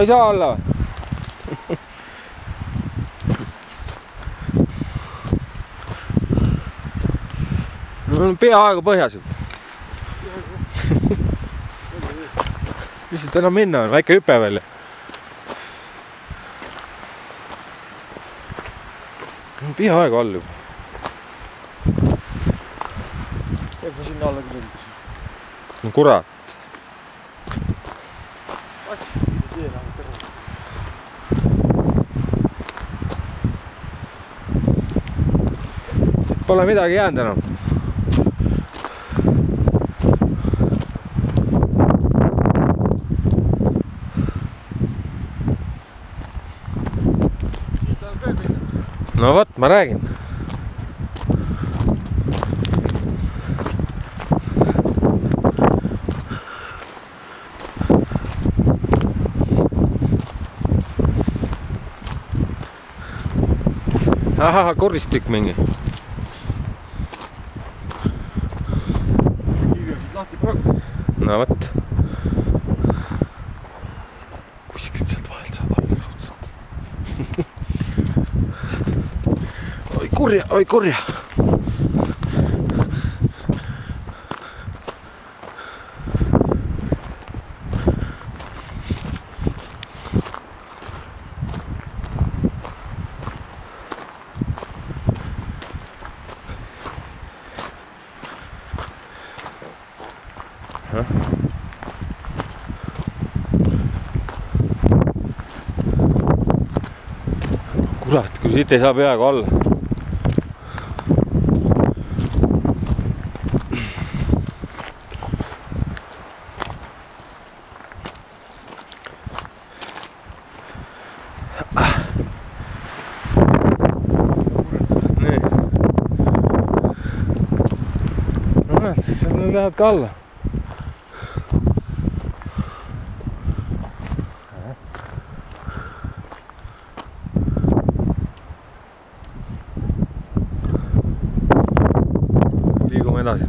ei saa alla või? no peaaegu põhjas juba. mis siit enam minna on, väike hüpe veel. peaaegu all juba. ega ma sinna alla küll viitsi. no kurat. Terve. siit pole midagi jäänud enam. no vot, ma räägin. Ahah, koristik mingi. kivi on siit lahti praegu. no vot. kuskilt sealt vahelt saab alla raudselt. oi kurja, oi kurja. Kurat, kui siit ei saa peaaegu alla. nii. no näed, seal lähevad ka alla 감사합니다.